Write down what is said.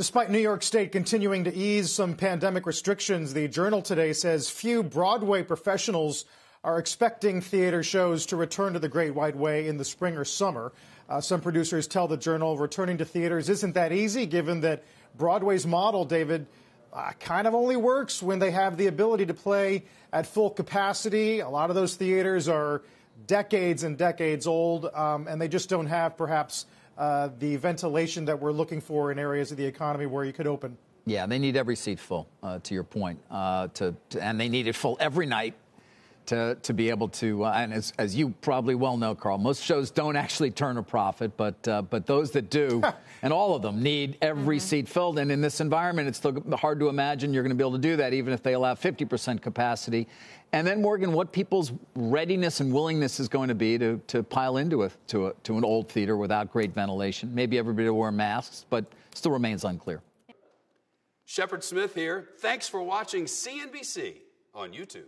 Despite New York State continuing to ease some pandemic restrictions, the Journal today says few Broadway professionals are expecting theater shows to return to the Great White Way in the spring or summer. Uh, some producers tell the Journal returning to theaters isn't that easy, given that Broadway's model, David, uh, kind of only works when they have the ability to play at full capacity. A lot of those theaters are decades and decades old, um, and they just don't have perhaps uh, the ventilation that we're looking for in areas of the economy where you could open. Yeah, they need every seat full, uh, to your point, uh, to, to, and they need it full every night to, to be able to, uh, and as, as you probably well know, Carl, most shows don't actually turn a profit, but, uh, but those that do, and all of them, need every mm-hmm. seat filled. And in this environment, it's still hard to imagine you're going to be able to do that, even if they allow 50% capacity. And then, Morgan, what people's readiness and willingness is going to be to, to pile into a, to, a, to an old theater without great ventilation. Maybe everybody will wear masks, but still remains unclear. Shepard Smith here. Thanks for watching CNBC on YouTube.